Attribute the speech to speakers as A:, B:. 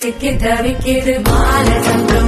A: விக்கிது விக்கிது மாலை சங்கம்